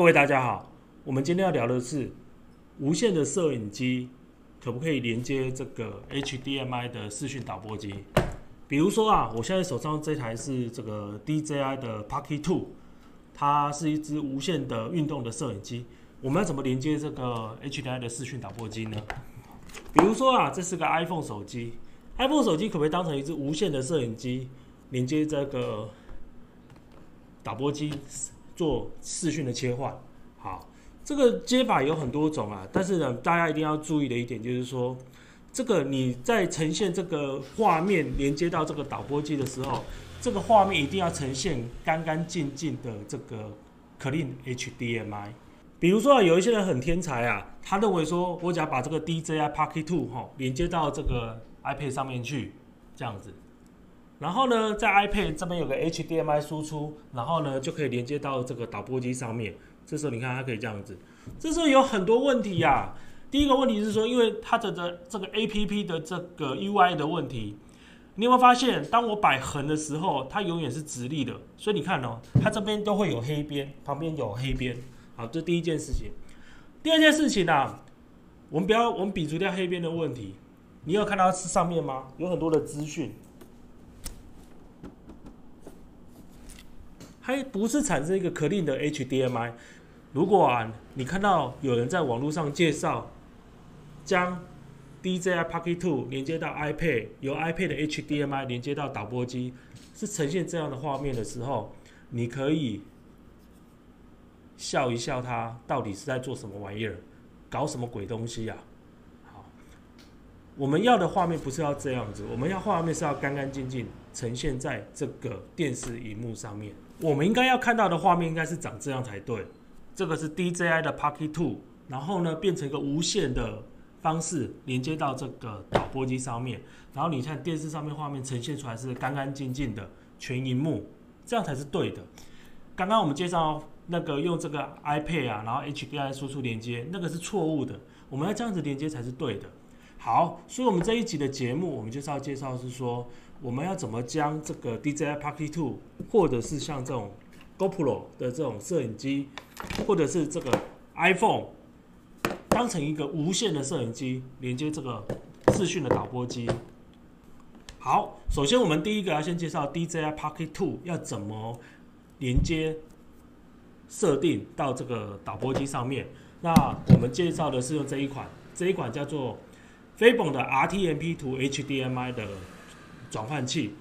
各位大家好，我们今天要聊的是无线的摄影机可不可以连接这个 HDMI 的视讯导播机？比如说啊，我现在手上这台是这个 DJI 的 Pocket Two，它是一支无线的运动的摄影机。我们要怎么连接这个 HDMI 的视讯导播机呢？比如说啊，这是个 iPhone 手机，iPhone 手机可不可以当成一支无线的摄影机，连接这个导播机做视讯的切换？好，这个接法有很多种啊，但是呢，大家一定要注意的一点就是说，这个你在呈现这个画面连接到这个导播机的时候，这个画面一定要呈现干干净净的这个 clean HDMI。比如说啊，有一些人很天才啊，他认为说，我只要把这个 DJI Pocket Two 哈连接到这个 iPad 上面去，这样子，然后呢，在 iPad 这边有个 HDMI 输出，然后呢就可以连接到这个导播机上面。这时候你看，它可以这样子。这时候有很多问题呀。第一个问题是说，因为它的这这个 APP 的这个 UI 的问题，你有没有发现，当我摆横的时候，它永远是直立的。所以你看哦，它这边都会有黑边，旁边有黑边。好，这第一件事情。第二件事情呢，我们不要我们比除掉黑边的问题。你有看到是上面吗？有很多的资讯，哎不是产生一个可定的 HDMI。如果啊，你看到有人在网络上介绍将 DJI Pocket Two 连接到 iPad，由 iPad 的 HDMI 连接到导播机，是呈现这样的画面的时候，你可以。笑一笑，他到底是在做什么玩意儿，搞什么鬼东西呀？好，我们要的画面不是要这样子，我们要画面是要干干净净呈现在这个电视荧幕上面。我们应该要看到的画面应该是长这样才对。这个是 DJI 的 Pocket Two，然后呢变成一个无线的方式连接到这个导播机上面，然后你看电视上面画面呈现出来是干干净净的全荧幕，这样才是对的。刚刚我们介绍。那个用这个 iPad 啊，然后 HDMI 输出连接，那个是错误的。我们要这样子连接才是对的。好，所以我们这一集的节目，我们就是要介绍是说，我们要怎么将这个 DJI Pocket Two，或者是像这种 GoPro 的这种摄影机，或者是这个 iPhone，当成一个无线的摄影机，连接这个视讯的导播机。好，首先我们第一个要先介绍 DJI Pocket Two 要怎么连接。设定到这个导播机上面，那我们介绍的是用这一款，这一款叫做飞本的 RTMP to HDMI 的转换器，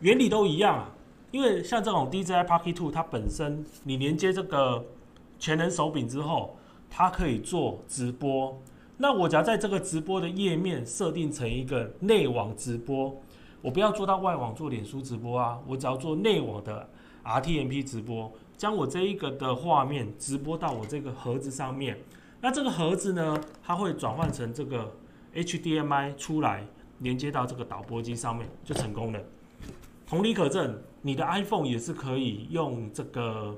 原理都一样啊。因为像这种 DJI Pocket Two，它本身你连接这个全能手柄之后，它可以做直播。那我只要在这个直播的页面设定成一个内网直播，我不要做到外网做脸书直播啊，我只要做内网的 RTMP 直播。将我这一个的画面直播到我这个盒子上面，那这个盒子呢，它会转换成这个 HDMI 出来，连接到这个导播机上面就成功了。同理可证，你的 iPhone 也是可以用这个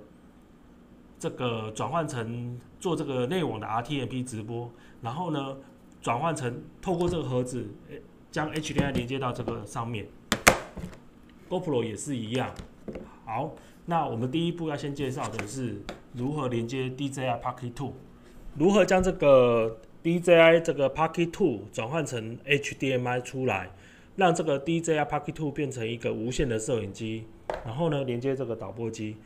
这个转换成做这个内网的 RTMP 直播，然后呢转换成透过这个盒子，将 HDMI 连接到这个上面。GoPro 也是一样，好。那我们第一步要先介绍的是如何连接 DJI Pocket Two，如何将这个 DJI 这个 Pocket Two 转换成 HDMI 出来，让这个 DJI Pocket Two 变成一个无线的摄影机，然后呢连接这个导播机。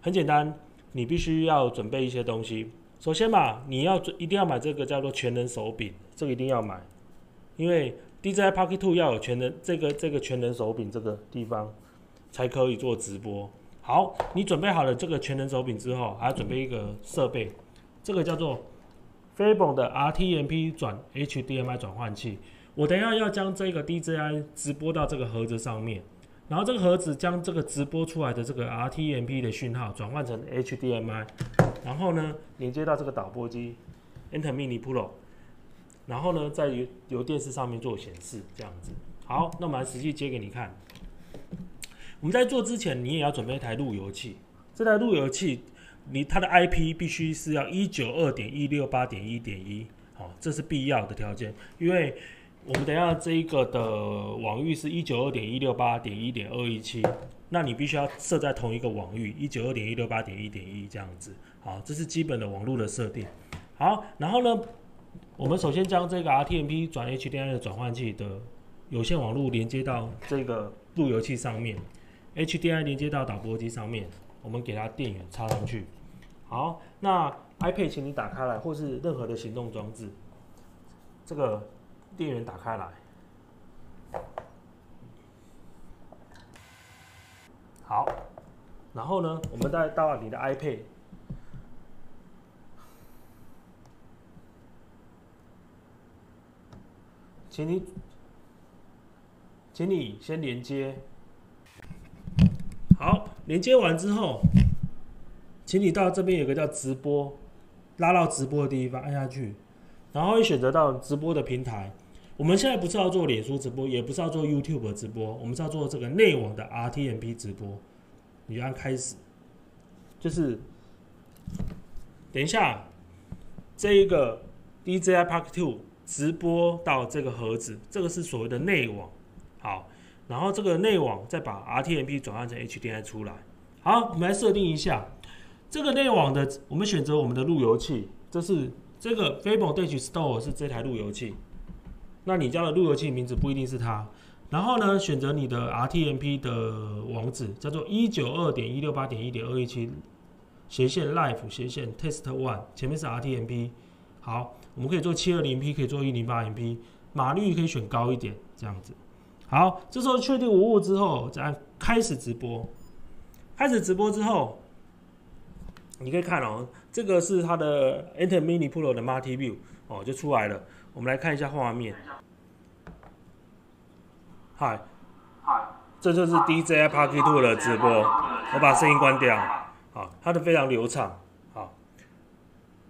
很简单，你必须要准备一些东西。首先嘛，你要一定要买这个叫做全能手柄，这个一定要买，因为 DJI Pocket Two 要有全能这个这个全能手柄这个地方才可以做直播。好，你准备好了这个全能手柄之后，还要准备一个设备，这个叫做飞本的 RTMP 转 HDMI 转换器。我等下要将这个 DJI 直播到这个盒子上面，然后这个盒子将这个直播出来的这个 RTMP 的讯号转换成 HDMI，然后呢连接到这个导播机 Enter Mini Pro，然后呢再由由电视上面做显示，这样子。好，那我们来实际接给你看。我们在做之前，你也要准备一台路由器。这台路由器，你它的 IP 必须是要一九二点一六八点一点一，好，这是必要的条件。因为我们等下这一个的网域是一九二点一六八点一点二一七，那你必须要设在同一个网域一九二点一六八点一点一这样子。好，这是基本的网络的设定。好，然后呢，我们首先将这个 RTMP 转 HDMI 的转换器的有线网络连接到这个路由器上面，HDMI 连接到导播机上面，我们给它电源插上去。好，那 iPad 请你打开来，或是任何的行动装置，这个电源打开来。好，然后呢，我们再到你的 iPad，请你，请你先连接。好，连接完之后。请你到这边有个叫直播，拉到直播的地方按下去，然后会选择到直播的平台。我们现在不是要做脸书直播，也不是要做 YouTube 直播，我们是要做这个内网的 RTMP 直播。你就按开始，就是等一下这一个 DJI Park Two 直播到这个盒子，这个是所谓的内网。好，然后这个内网再把 RTMP 转换成 HDMI 出来。好，我们来设定一下。这个内网的，我们选择我们的路由器，这是这个 Fable Dash Store 是这台路由器。那你家的路由器名字不一定是它。然后呢，选择你的 RTMP 的网址，叫做一九二点一六八点一点二一七斜线 Live 斜线 Test One，前面是 RTMP。好，我们可以做七二零 P，可以做一零八零 P，码率可以选高一点，这样子。好，这时候确定无误之后，再开始直播。开始直播之后。你可以看哦，这个是它的 Enter Mini Pro 的 Multi View 哦，就出来了。我们来看一下画面。嗨，嗨，这就是 DJI Pocket Two 的直播。我把声音关掉。好，它的非常流畅。好，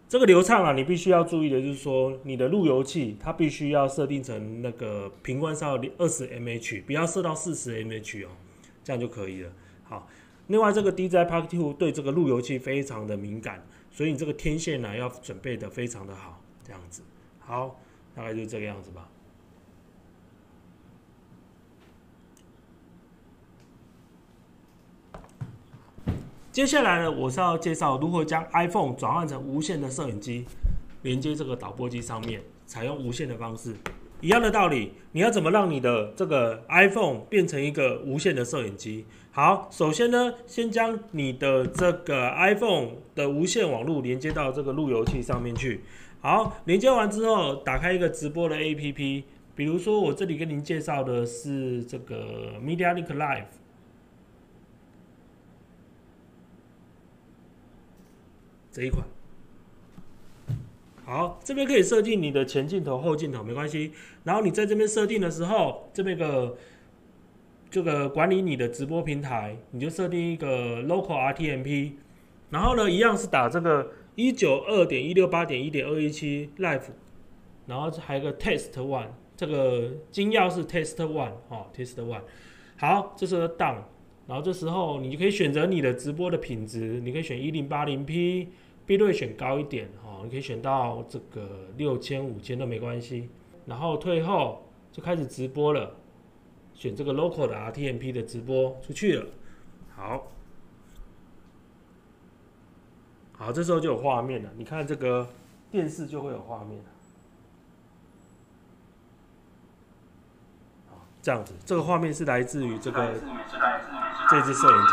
这个流畅啊，你必须要注意的就是说，你的路由器它必须要设定成那个频宽是要二十 mH，不要设到四十 mH 哦，这样就可以了。好。另外，这个 DJI Park Two 对这个路由器非常的敏感，所以你这个天线呢要准备的非常的好，这样子。好，大概就这个样子吧。接下来呢，我是要介绍如何将 iPhone 转换成无线的摄影机，连接这个导播机上面，采用无线的方式。一样的道理，你要怎么让你的这个 iPhone 变成一个无线的摄影机？好，首先呢，先将你的这个 iPhone 的无线网络连接到这个路由器上面去。好，连接完之后，打开一个直播的 APP，比如说我这里跟您介绍的是这个 MediaLink Live 这一款。好，这边可以设定你的前镜头、后镜头，没关系。然后你在这边设定的时候，这边个这个管理你的直播平台，你就设定一个 local RTMP。然后呢，一样是打这个一九二点一六八点一点二一七 live，然后还有个 test one，这个金钥是 test one，哦，test one。好，这是 down。然后这时候你就可以选择你的直播的品质，你可以选一零八零 P。B 率选高一点哦，你可以选到这个六千、五千都没关系。然后退后就开始直播了，选这个 local 的 RTMP 的直播出去了。好，好，这时候就有画面了。你看这个电视就会有画面这样子，这个画面是来自于这个这只摄影机。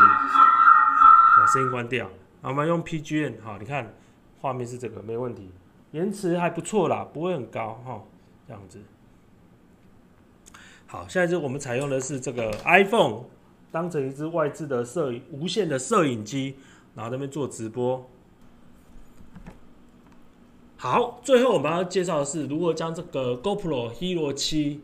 把声音关掉。我们用 PGN 好，你看画面是这个没问题，延迟还不错啦，不会很高哈，这样子。好，现在就我们采用的是这个 iPhone 当成一支外置的摄影无线的摄影机，然后那边做直播。好，最后我们要介绍的是如何将这个 GoPro Hero 七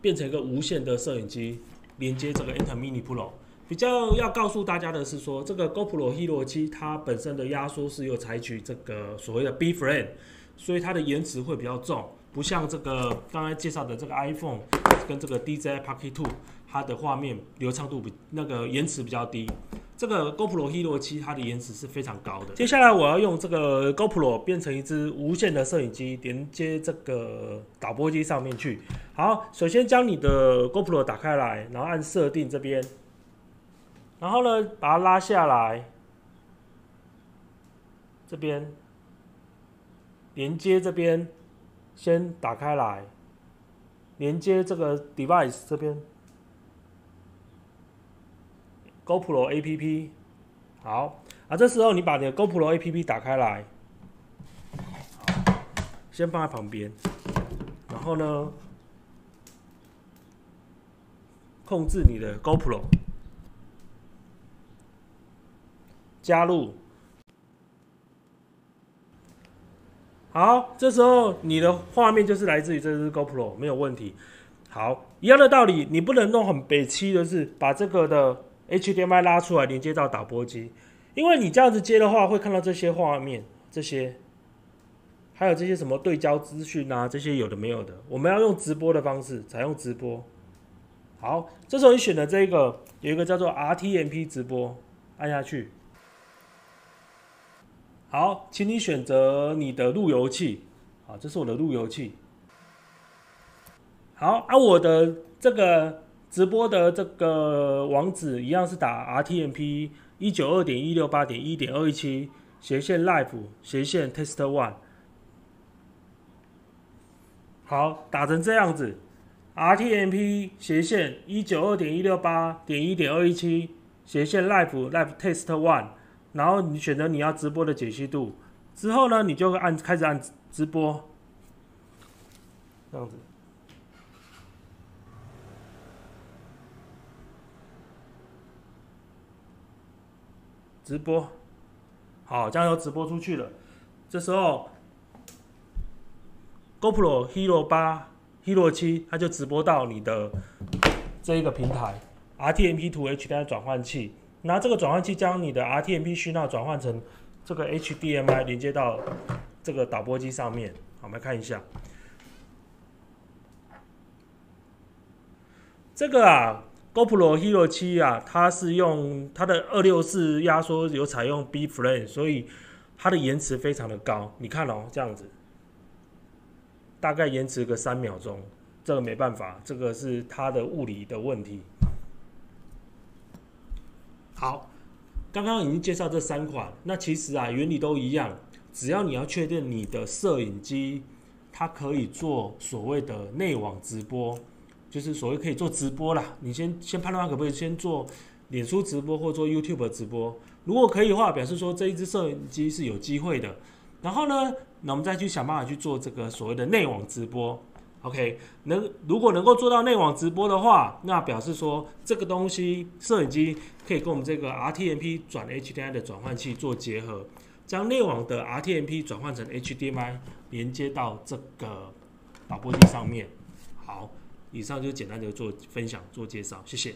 变成一个无线的摄影机，连接这个 Inter Mini Pro。比较要告诉大家的是说，这个 GoPro Hero 七它本身的压缩是有采取这个所谓的 B frame，所以它的延迟会比较重，不像这个刚才介绍的这个 iPhone 跟这个 DJI Pocket 2，它的画面流畅度比那个延迟比较低。这个 GoPro Hero 七它的延迟是非常高的。接下来我要用这个 GoPro 变成一支无线的摄影机，连接这个导播机上面去。好，首先将你的 GoPro 打开来，然后按设定这边，然后呢把它拉下来，这边连接这边先打开来，连接这个 device 这边。GoPro A P P，好啊，这时候你把你的 GoPro A P P 打开来，先放在旁边，然后呢，控制你的 GoPro，加入，好，这时候你的画面就是来自于这支 GoPro，没有问题。好，一样的道理，你不能弄很北七的是把这个的。HDMI 拉出来连接到导播机，因为你这样子接的话，会看到这些画面，这些，还有这些什么对焦资讯啊，这些有的没有的。我们要用直播的方式，采用直播。好，这时候你选的这个有一个叫做 RTMP 直播，按下去。好，请你选择你的路由器。好，这是我的路由器。好，啊，我的这个。直播的这个网址一样是打 RTMP 一九二点一六八点一点二一七斜线 Live 斜线 Test One。好，打成这样子，RTMP 斜线一九二点一六八点一点二一七斜线 Live Live Test One，然后你选择你要直播的解析度，之后呢，你就按开始按直播，这样子。直播，好，这样就直播出去了。这时候，GoPro Hero 八、Hero 七，它就直播到你的这一个平台，RTMP to HDMI 转换器。拿这个转换器将你的 RTMP 讯号转换成这个 HDMI，连接到这个导播机上面。好，我们看一下，这个啊。GoPro Hero 七啊，它是用它的二六四压缩，有采用 B frame，所以它的延迟非常的高。你看哦，这样子，大概延迟个三秒钟，这个没办法，这个是它的物理的问题。好，刚刚已经介绍这三款，那其实啊原理都一样，只要你要确定你的摄影机它可以做所谓的内网直播。就是所谓可以做直播啦，你先先判断它可不可以先做脸书直播或做 YouTube 直播。如果可以的话，表示说这一只摄影机是有机会的。然后呢，那我们再去想办法去做这个所谓的内网直播。OK，能如果能够做到内网直播的话，那表示说这个东西摄影机可以跟我们这个 RTMP 转 HDMI 的转换器做结合，将内网的 RTMP 转换成 HDMI 连接到这个导播机上面。好。以上就简单的做分享、做介绍，谢谢。